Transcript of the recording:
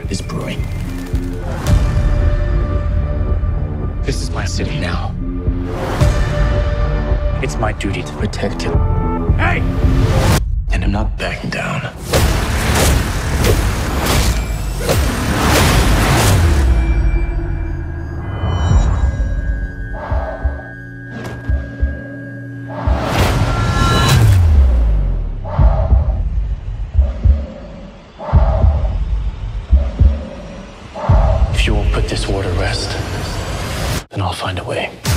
war is brewing. This is my city now. It's my duty to protect it. Hey! And I'm not backing down. Put this war to rest, then I'll find a way.